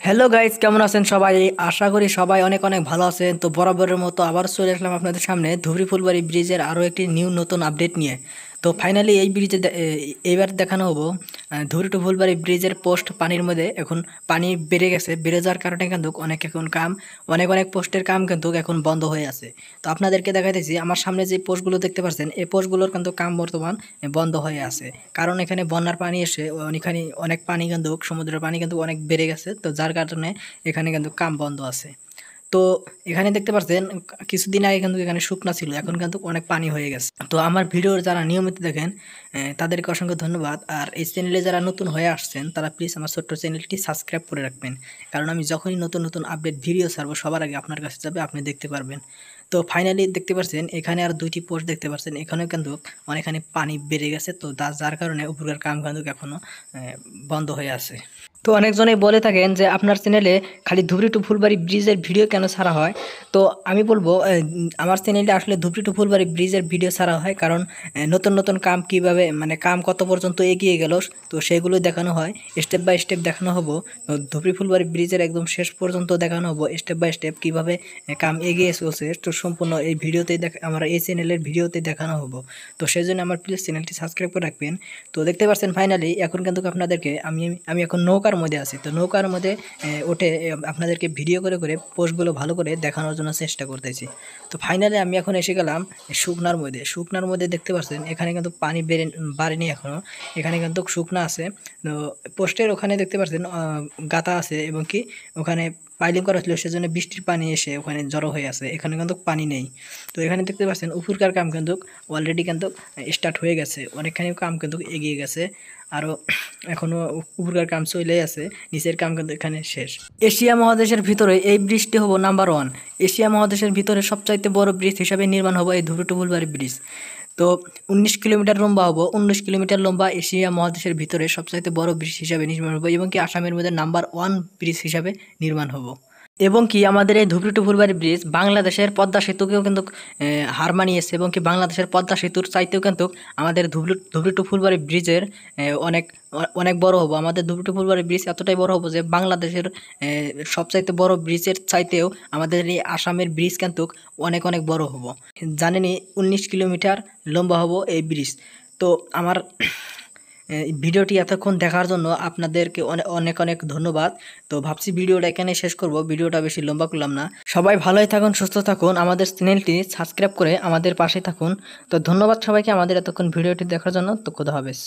Hello guys কেমন আছেন সবাই? আশা করি সবাই অনেক অনেক ভালো আছেন। তো বরাবরের মতো আবার চলে আসলাম আপনাদের সামনে ধুবড়ি ফুলবাড়ি ব্রিজের আরও একটি নিউ নতুন আপডেট নিয়ে। তো ফাইনালি এই ব্রিজে এইবার দেখানো হব ধুবড়ি টু ফুলবাড়ি ব্রিজের পোস্ট পানির মধ্যে। এখন পানি বেড়ে গেছে, বেড়ে যাওয়ার কারণে কিন্তু অনেক এখন কাম, অনেক অনেক পোস্টের কাম কিন্তু এখন বন্ধ হয়ে আছে। তো আপনাদেরকে দেখাইতেছি, আমার সামনে যে পোস্টগুলো দেখতে পাচ্ছেন এই পোস্টগুলোর কিন্তু কাম বর্তমান বন্ধ হয়ে আছে। কারণ এখানে বন্যার পানি এসে অনেকখানি অনেক পানি কিন্তু, সমুদ্রের পানি কিন্তু অনেক বেড়ে গেছে, তো যার কারণে এখানে কিন্তু কাম বন্ধ আছে। তো এখানে দেখতে পাচ্ছেন কিছুদিন আগে কিন্তু এখানে শুকনা ছিল, এখন কিন্তু অনেক পানি হয়ে গেছে। তো আমার ভিডিওর যারা নিয়মিত দেখেন তাদেরকে অসংখ্য ধন্যবাদ। আর এই চ্যানেলে যারা নতুন হয়ে আসছেন, তারা প্লিজ আমার ছোট্ট চ্যানেলটি সাবস্ক্রাইব করে রাখবেন। কারণ আমি যখনই নতুন নতুন আপডেট ভিডিও ছাড়বো, সবার আগে আপনার কাছে যাবে, আপনি দেখতে পারবেন। তো ফাইনালি দেখতে পাচ্ছেন এখানে আর দুইটি পোস্ট দেখতে পাচ্ছেন এখানেও কিন্তু অনেকখানি পানি বেড়ে গেছে, তো যার কারণে উপরের কাম কিন্তু এখনও বন্ধ হয়ে আছে। তো অনেকজনেই বলে থাকেন যে আপনার চ্যানেলে খালি ধুবড়ি টু ফুলবাড়ি ব্রিজের ভিডিও কেন ছাড়া হয়? তো আমি বলব আমার চ্যানেলে আসলে ধুবড়ি টু ফুলবাড়ি ব্রিজের ভিডিও ছাড়া হয় কারণ নতুন নতুন কাম কীভাবে মানে কাম কত পর্যন্ত এগিয়ে গেল, তো সেগুলো দেখানো হয়। স্টেপ বাই স্টেপ দেখানো হব। ধুবড়ি ফুলবাড়ি ব্রিজের একদম শেষ পর্যন্ত দেখানো হব স্টেপ বাই স্টেপ কীভাবে কাম এগিয়ে চলছে, তো সম্পূর্ণ এই ভিডিওতে দেখা, আমার এই চ্যানেলের ভিডিওতে দেখানো হব। তো সেই জন্য আমার প্লিজ চ্যানেলটি সাবস্ক্রাইব করে রাখবেন। তো দেখতে পাচ্ছেন ফাইনালি এখন কিন্তু আপনাদেরকে আমি আমি এখন নৌকার মধ্যে আছি। তো নৌকার মধ্যে আহ, আপনাদেরকে ভিডিও করে করে পোস্টগুলো ভালো করে দেখানোর জন্য চেষ্টা করতেছি। তো ফাইনালি আমি এখন এসে গেলাম শুকনার মধ্যে। শুকনার মধ্যে দেখতে পাচ্ছেন এখানে কিন্তু পানি বেড়ে বাড়েনি এখনও এখানে কিন্তু শুকনা আছে। তো পোস্টের ওখানে দেখতে পাচ্ছেন গাতা আছে এবং কি ওখানে পাইলিং করা ছিল সেজন্য বৃষ্টির পানি এসে ওখানে জড়ো হয়ে আছে। এখানে কিন্তু পানি নেই। তো এখানে দেখতে পাচ্ছেন উপরকার কাম কিন্তু অলরেডি কিন্তু স্টার্ট হয়ে গেছে। অনেকখানি কাম কিন্তু এগিয়ে গেছে। আরও এখনও উপরকার কাম চলে আছে, নিচের কাম কিন্তু এখানে শেষ। এশিয়া মহাদেশের ভিতরে এই ব্রিজটি হব নাম্বার ওয়ান এশিয়া মহাদেশের ভিতরে সবচাইতে বড় ব্রিজ হিসাবে নির্মাণ হব এই ধুরুটুবুলবাড়ি ব্রিজ। তো উনিশ কিলোমিটার লম্বা হব, উনিশ কিলোমিটার লম্বা এশিয়া মহাদেশের ভিতরে সবচাইতে বড় ব্রিজ হিসাবে নির্মাণ হব এবং কি আসামের মধ্যে নাম্বার ওয়ান ব্রিজ হিসাবে নির্মাণ হব। এবং কি আমাদের এই ধুবড়ি ফুলবাড়ি ব্রিজ বাংলাদেশের পদ্মা সেতুকেও কিন্তু হার মানিয়েছে এবং কি বাংলাদেশের পদ্মা সেতুর চাইতেও কিন্তু আমাদের ধুবড়ি ধুবড়ি ফুলবাড়ি ব্রিজের অনেক অনেক বড় হব। আমাদের ধুবড়ি ফুলবাড়ি ব্রিজ এতটাই বড় হব যে বাংলাদেশের সবচাইতে বড় ব্রিজের চাইতেও আমাদের এই আসামের ব্রিজ কিন্তু অনেক অনেক বড় হব। জানেনই, উনিশ কিলোমিটার লম্বা হব এই ব্রিজ তো আমার ভিডিওটি এতক্ষণ দেখার জন্য আপনাদেরকে অনেক অনেক ধন্যবাদ। তো ভাবছি ভিডিওটা এখানে শেষ করব, ভিডিওটা বেশি লম্বা করলাম না। সবাই ভালোই থাকুন, সুস্থ থাকুন, আমাদের চ্যানেলটি সাবস্ক্রাইব করে আমাদের পাশে থাকুন। তো ধন্যবাদ সবাইকে আমাদের এতক্ষণ ভিডিওটি দেখার জন্য, তো খোদা হাফেজ।